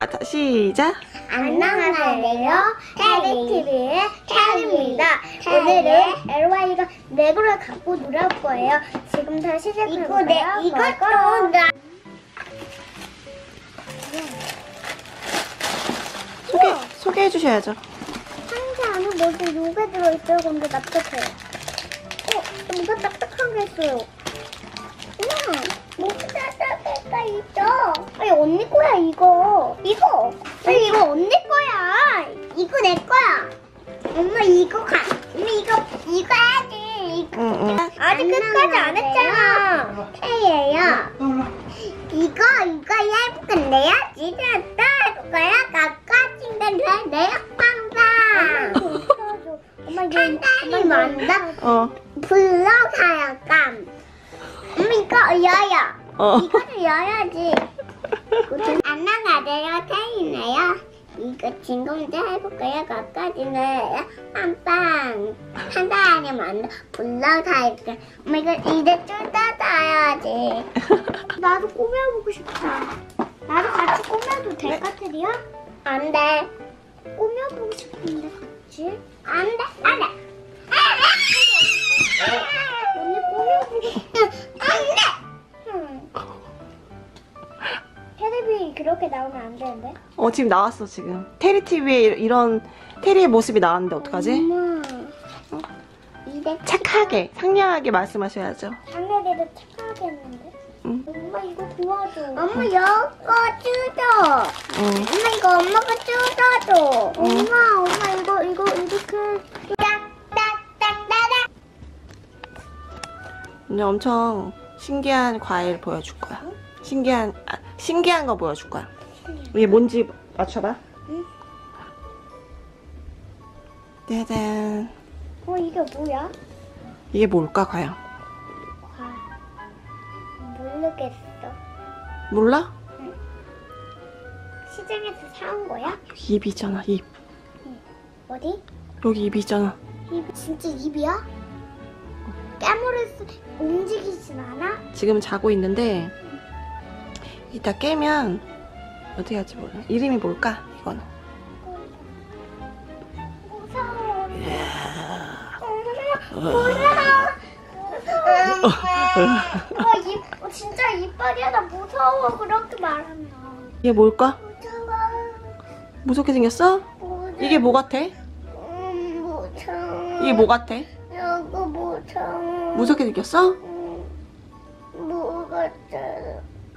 아, 다- 시작. 안녕하세요. 테리TV의 태입니다 오늘은 LY가 레고를 갖고 놀아올 거예요. 지금부터 시작해볼까요? 이거 내, 이것도 나. 소개, 소개해 주셔야죠. 상자 안에 뭐지 요게 들어있어요. 근데 납작해요. 어, 뭔가 딱딱한 게 있어요. 우와, 뭐가 딱딱해가 있어. 아니, 언니 거야, 이거. 이거. 아니, 이거 언니 거야. 이거 내 거야. 엄마, 이거 가. 엄마, 이거, 이거 해야지. 이거. 응, 응. 아직 끝까지 안 했잖아. 태예요. 이거 이거 해볼 건데요. 진짜 또해볼 거야. 가까진데 돼요. 빵빵. 엄마 간단히 만다. 어, 불러가요 감. 엄마 이거 여요. 어. 이거를 열어야지. 안녕하세요 태이네요. 이거 지금부터 해볼까요? 가까지는 빵빵 한 달에 만다 불러갈게. 엄마 이거 이제 뜯어놔야지. 나도 꾸며보고 싶다. 나도 같이 꾸며도 될 까트리야? 안 돼. 꾸며보고 싶은데 같이? 안 돼, 안 돼. 언니 꾸며보고 싶다. 안 돼. 응. 테레비 그렇게 나오면 안 되는데? 어, 지금 나왔어, 지금. 테리 TV에 이런 테리의 모습이 나왔는데 어떡하지? 엄마. 이제 착하게, 상냥하게 말씀하셔야죠. 장례대도 착하게 했는데? 응. 엄마 이거 도와줘. 엄마 이거 뜯어. 응. 엄마 이거 엄마가 뜯어줘. 엄마 엄마 이거 이거 이렇게 딱딱딱딱딱. 오늘 엄청 신기한 과일 보여줄 거야. 신기한, 아, 신기한 거 보여줄 거야. 이게 뭔지 맞춰봐. 응. 짜잔. 어 이게 뭐야? 이게 뭘까, 과연? 과. 모르겠어. 몰라? 시장에서 사온 거야? 여기 입이 있잖아, 입. 어디? 여기 입이 있잖아. 입 진짜 입이야? 깨물었어. 움직이진 않아? 지금 자고 있는데, 이따 깨면, 어떻게 할지 몰라. 이름이 뭘까, 이거는? 무서워. 무서워. 무서워. 진짜 이빨이야. 나 무서워. 그렇게 말하면. 이게 뭘까? 무서워. 무섭게 생겼어? 무서워. 이게 뭐 같아? 음, 무서워. 이게 뭐 같아? 이거 무서워. 무섭게 생겼어? 음, 뭐 같아.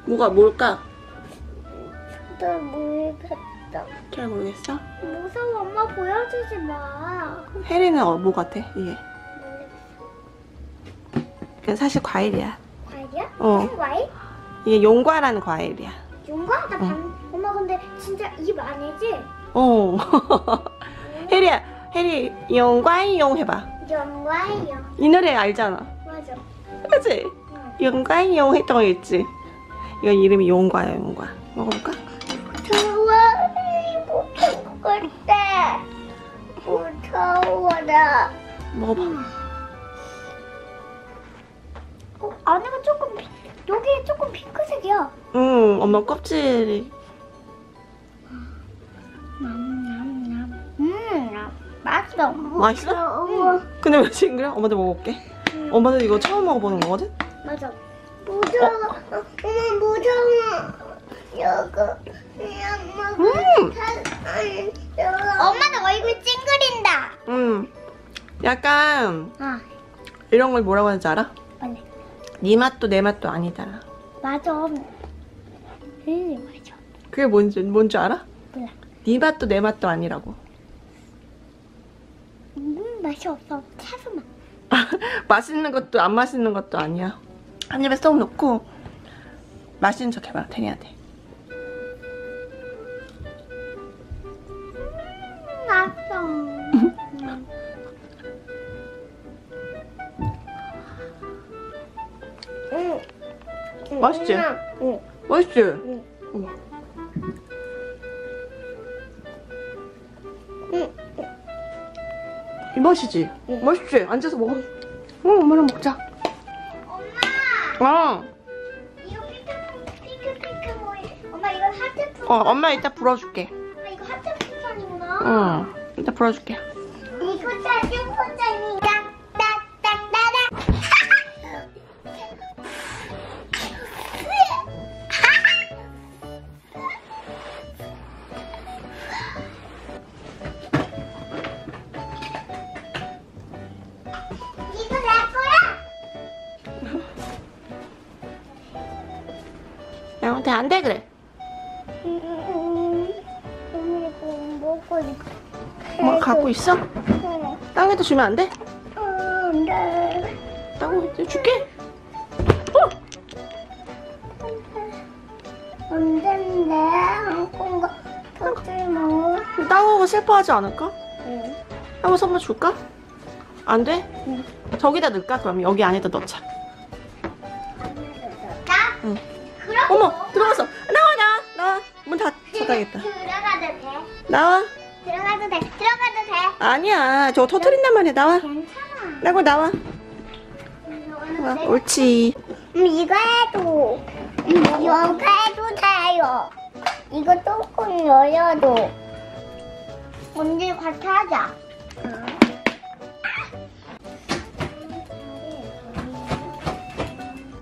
뭐가 뭘까? 나 모르겠다. 잘 모르겠어. 무서워. 엄마 보여주지 마. 혜리는 어, 뭐 같아? 이게. 그냥 사실 과일이야. 과일이야? 어. 무슨 과일? 이게 용과라는 과일이야. 용과? 나 방... 엄마 근데 진짜 입 아니지? 어. 혜리야, 혜리 용과이용 해봐. 용과예요. 이 노래 알잖아. 맞아. 그치? 응. 용과이용 했던 거 있지? 이거 이름이 용과야, 용과. 먹어볼까? 좋아. 못할 것 같아. 무서워라. 먹어봐. 어, 안에가 피... 여기 조금 핑크색이야. 응, 엄마 껍질이. 음, 맛있어. 맛있어? 우와. 근데 왜 징그러? 엄마도 먹어볼게. 엄마도 이거 처음 먹어보는 거거든? 맞아. 무서워. 엄마 무서워. 여거. 음! 엄마는 얼굴 찡그린다. 음. 약간 아, 이런 걸 뭐라고 하는지 알아? 원래. 네 맛도 내 맛도 아니잖아. 맞아. 응, 맞아. 그게 뭔지 뭔지 알아? 몰라. 네 맛도 내 맛도 아니라고. 음, 맛이 없어. 차수만. 맛있는 것도 안 맛있는 것도 아니야. 한 입에 쏙 넣고 맛있는 척 해봐, 테니한테. 맛있지? 응. 맛있지? 응. 응. 응. 이 맛이지? 응. 맛있지? 앉아서 먹어. 응, 엄마랑 먹자. 어, 이거 핑크 핑크 뭐 엄마 이거 하트 품 어, 엄마 이따 불어줄게. 엄마 이거 하트 품판이구나 응, 이따 불어줄게. 이거 짜증 양한테 안 돼, 그래. 먹고 있어. 엄마 갖고 있어? 응. 땅에도 주면 안 돼? 음, 네. 땅에 줄게. 어, 안 된대. 한콩가 터뜨려. 땅하고 슬퍼하지 않을까? 응. 한번 선물 줄까? 안 돼? 응. 저기다 넣을까? 그럼 여기 안에다 넣자. 들어갔어. 나와, 나와, 나와. 문 닫, 닫아야겠다. 들어가도 돼. 나와. 들어가도 돼. 들어가도 돼. 아니야, 저거 터트린단 말이야. 나와. 괜찮아. 나고 나와. 와, 옳지. 음, 이거 해도. 음, 이거 해도 돼요. 이거 뚜껑 열어도. 언제 같이 하자.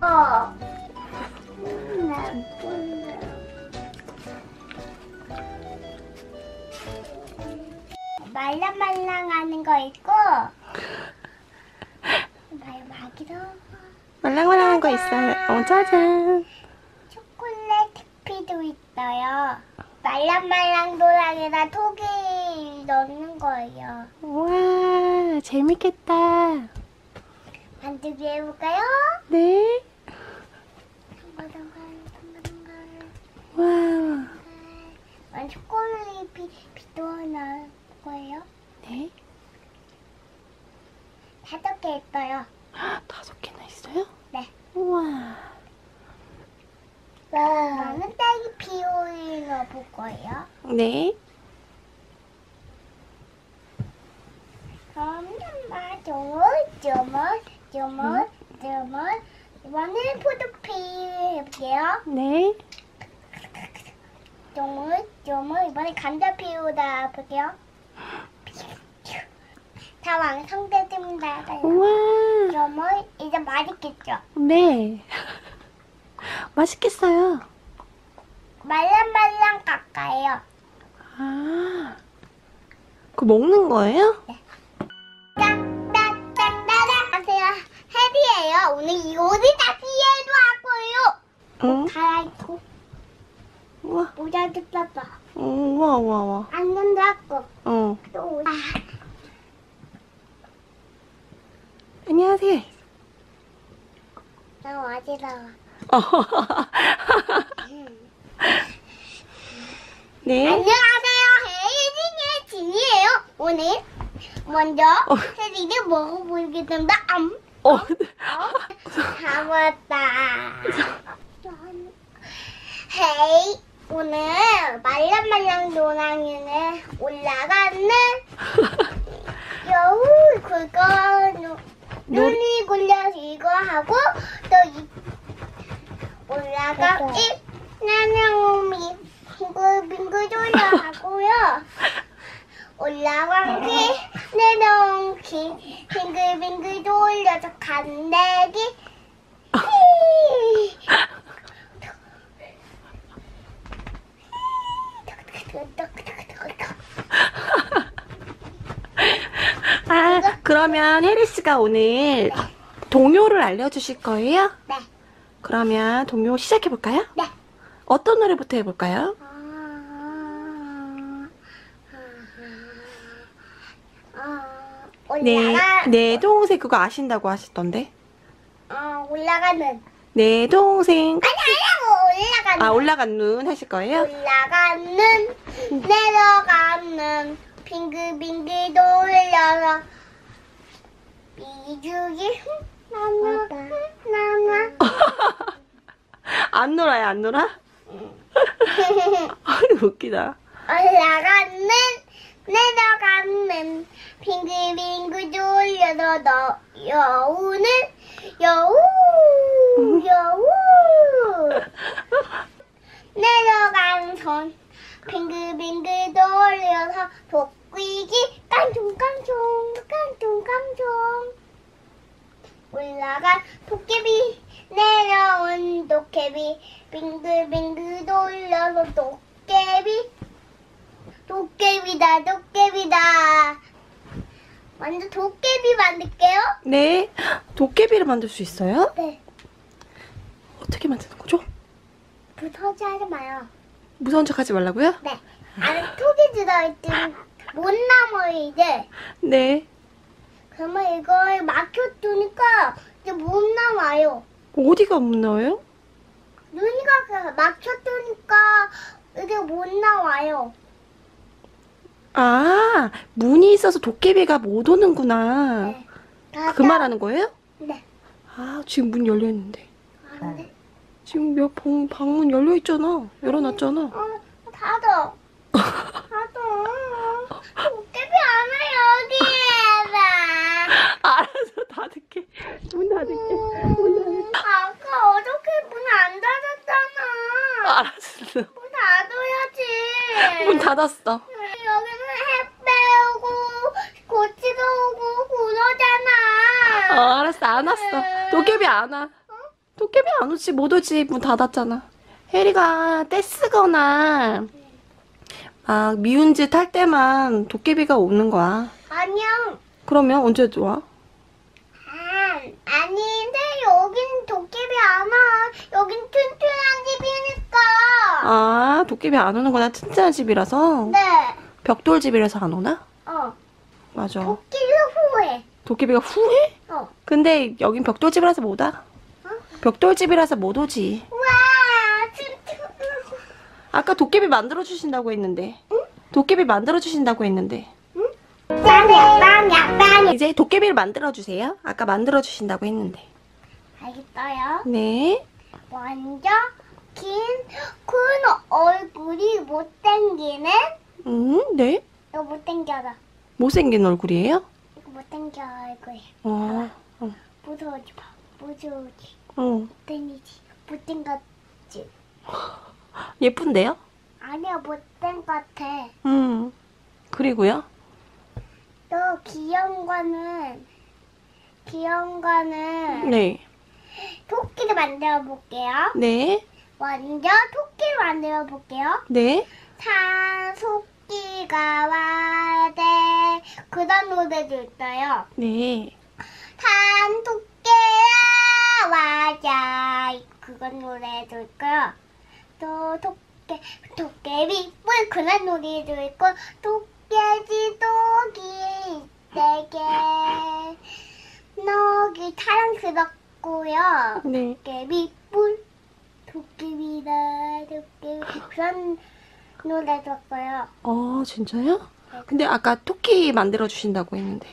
어. 말랑말랑하는 거 있고. 말 마기도. 말랑말랑한 거 있어요. 어, 짜잔. 초콜릿 피도 있어요. 말랑말랑 도랑에다 토기 넣는 거예요. 우와, 재밌겠다. 만들기 해볼까요? 네. 와. 완 초콜릿 피, 피도 넣을 거예요. 네. 다섯 개 있어요. 다섯 개나 있어요? 네. 우와. 나는 딸기 피오를 넣어볼 거예요. 네. 점점마 조물 조물 조물 조물 이번엔 포도피 해볼게요. 네. 조물 조물 이번엔 감자 피우다 볼게요. 다 완성됐습니다. 우와. 조물 이제 맛있겠죠? 네. 맛있겠어요. 말랑말랑 깎아요. 아. 그거 먹는 거예요? 딱딱딱따라 하세요. 해리예요. 오늘 이 옷이 다 뒤에도 할 거예요. 응. 갈아입고 우와. 모자도 썼어. 어, 우와, 우와, 우와. 안경도 하고 어. 또 아, 안녕하세요. 너무 어지러워. 네. 안녕하세요. 혜진의 진이에요. 오늘 먼저 어. 혜진이 먹어보겠습니다. 암. 어. 다 왔다. 헤이, 오늘 말랑말랑 노랑이는 올라가는 여우 그거 노- 눈이 굴려서 이거 하고 또 이, 올라가 이 나나오미 빙글빙글 돌려 하고요. 올라간기 내려온기 빙글빙글 돌려서 간대기 아, 그러면 혜리 씨가 오늘 동요를 알려주실 거예요? 네. 그러면 동요 시작해 볼까요? 네. 어떤 노래부터 해볼까요? 네, 올라가 내 동생 그거 아신다고 하시던데. 어, 올라가는 내 동생. 아니 아니고 올라가는 아, 올라간 눈 하실 거예요? 올라가는 내려가는 빙글빙글 돌려라. 비주기 나나 나나 안 놀아요 안 놀아? 아이 웃기다. 올라가는 내려가는 빙글빙글 돌려서 너 여우는 여우 음. 여우. 내려간 선. 빙글빙글 돌려서 도끼기. 깡총깡총 깡총깡총. 올라간 도깨비 내려온 도깨비. 빙글빙글 돌려서 도깨비. 도깨비다 도깨비다. 완전 도깨비 만들게요. 네. 도깨비를 만들 수 있어요? 네. 어떻게 만드는 거죠? 부서지 하지 마요 무서운 척 하지 말라고요? 네 안에 톡이 들어있든 못 남아요 이제 네. 그러면 이걸 막혀두니까 이제 못 나와요 어디가 못 나와요? 눈이가 그 막혀두니까 이게 못 나와요 아, 문이 있어서 도깨비가 못 오는구나. 네. 그 말하는 거예요? 네 아, 지금 문 열려 있는데. 지금 몇 방, 방문 열려 있잖아. 열어놨잖아. 어, 닫아. 닫아. 도깨비 안 와, 여기. 알았어, 닫을게. 문 닫을게. 문 닫을게. 아까 어저께 문 안 닫았잖아. 알았어. 문 닫아야지. 문 닫았어. 여기는 햇 빼오고, 고치도 오고, 그러잖아. 어, 알았어. 안 왔어. 도깨비 안 와. 도깨비 안 오지. 못 오지. 문 닫았잖아. 혜리가 떼쓰거나 막 미운 짓 할 때만 도깨비가 오는 거야. 안녕. 그러면 언제 와? 아, 아닌데, 여긴 도깨비 안 와. 여긴 튼튼한 집이니까. 아, 도깨비 안 오는구나. 튼튼한 집이라서. 네. 벽돌 집이라서 안 오나? 어. 맞아. 도끼를 후회. 도깨비가 후회? 어. 근데 여긴 벽돌 집이라서 못 와. 어? 벽돌 집이라서 못 오지. 와. 아까 도깨비 만들어 주신다고 했는데. 도깨비 만들어 주신다고 했는데. 빵야, 빵야, 빵야. 이제 도깨비를 만들어 주세요. 아까 만들어 주신다고 했는데. 알겠어요. 네. 먼저 긴, 큰 얼굴이 못생기는 음, 네. 이거 못생겨라. 못생긴 얼굴이에요? 이거 못생겨 얼굴. 어, 어, 무서워지 마. 무서워지. 어. 못생기지. 못생겼지. 예쁜데요? 아니야, 못생 같아. 음. 그리고요? 또 귀여운 거는 귀여운 거는 네. 토끼를 만들어 볼게요. 네. 먼저 토끼를 만들어 볼게요. 네. 산토끼가 와대 그런 노래도 있어요. 네. 산토끼야 와자 그런 노래도 있고요. 또 토끼 토끼비 뿔 그런 노래도 있고 토끼지 독이 내게 너기 사랑스럽고요. 네. 도깨비 뿔 도깨비다 도깨비 그런 노래 들었어요 어, 진짜요? 근데 아까 토끼 만들어 주신다고 했는데.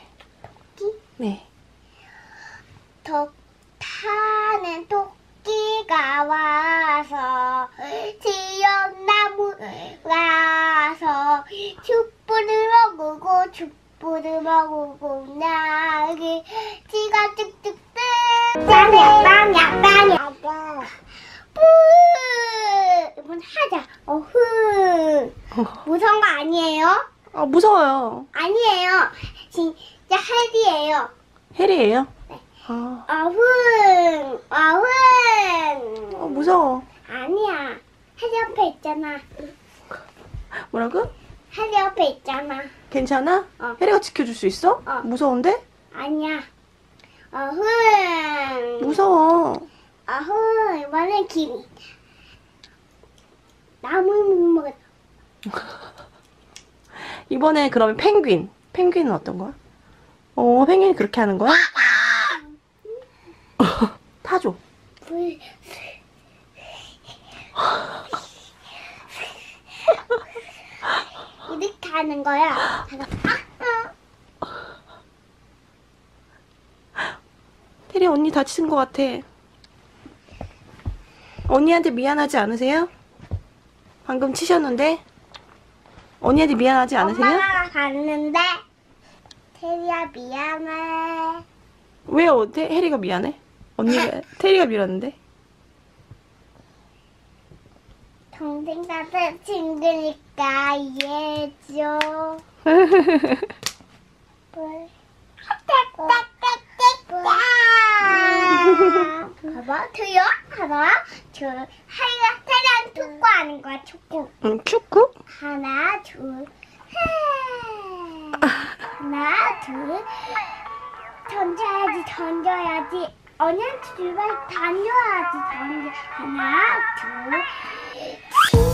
토끼? 네. 덕 타는 토끼가 와서 지연나무 와서 촛불을 먹고 촛불을 먹고 나기 지가 뚝뚝 뜨 빵야 빵야 빵야 뿌 이번 하자 어흐 무서운 거 아니에요? 아, 무서워요. 아니에요 진짜 헬이에요 혜리예요? 네. 아, 어흥, 어흥. 어, 무서워. 아니야. 헬리 옆에 있잖아. 뭐라고? 헬리 옆에 있잖아. 괜찮아? 어. 혜리가 지켜줄 수 있어? 어. 무서운데? 아니야. 어흥. 무서워. 어흥. 이번엔 기미. 나무 못 먹었다. 이번에 그러면 펭귄. 펭귄은 어떤 거야? 어, 펭귄이 그렇게 하는 거야? 타줘. 불. 이렇게 하는 거야. 아, 혜리 언니 다친 것 같아. 언니한테 미안하지 않으세요? 방금 치셨는데? 언니한테 미안하지 않으세요? 엄마가 갔는데 테리야 미안해. 왜 어, 태, 혜리가 미안해? 언니가, 테리가 밀었는데? 동생 다들 친구니까 이해해줘. 뭘? 봐봐, 두요? 봐봐. 저 하이가 사람 축구 하는 거야, 축구. 응, 축구? 하나, 둘, 셋. 하나, 둘. 던져야지, 던져야지. 언니한테 출발 던져. 하나, 둘.